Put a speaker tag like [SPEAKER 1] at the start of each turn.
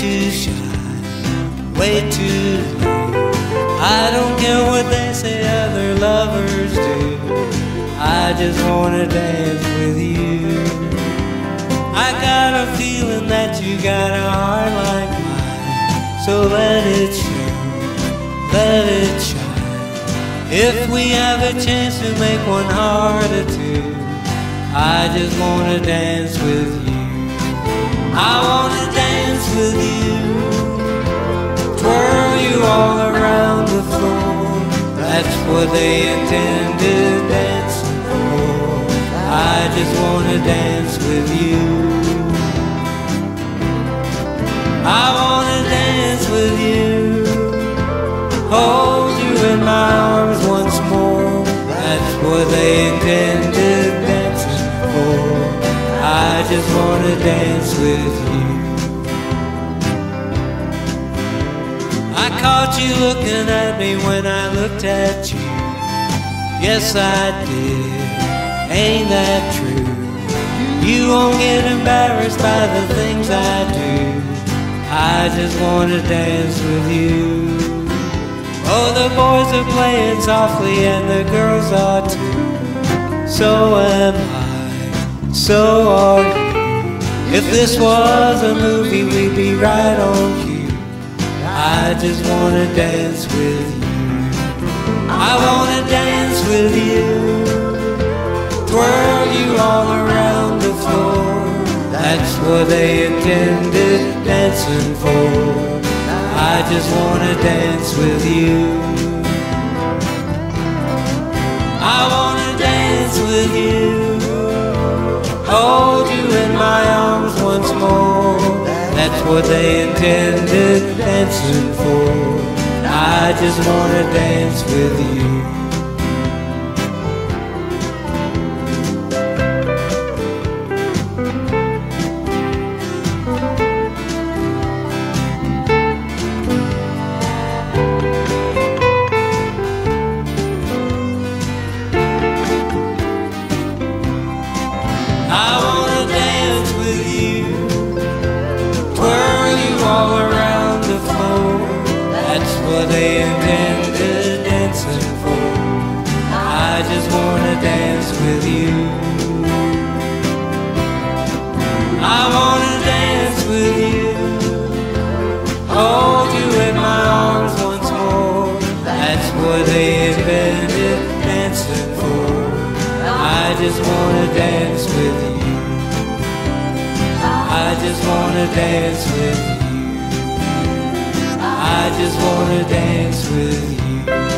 [SPEAKER 1] shine way too late. I don't care what they say other lovers do. I just wanna dance with you. I got a feeling that you got a heart like mine. So let it show, let it shine. If we have a chance to make one heart or two, I just wanna dance with you. I wanna dance with you. Twirl you all around the floor. That's what they intended dancing for. I just wanna dance with you. I wanna dance with you. Hold you in my arms once more. That's what they intended. I just wanna dance with you. I caught you looking at me when I looked at you. Yes, I did. Ain't that true? You won't get embarrassed by the things I do. I just wanna dance with you. Oh, the boys are playing softly and the girls are too. So am I, so are you. If this was a movie, we'd be right on cue. I just wanna dance with you. I wanna dance with you. Twirl you all around the floor. That's what they intended dancing for. I just wanna dance with you. I wanna dance with you. Hold what they intended dancing for. I just wanna dance with you. What they intended dancing for. I just wanna dance with you. I wanna dance with you, hold you in my arms once more. That's what they invented dancing for. I just wanna dance with you. I just wanna dance with you. I just wanna dance with you.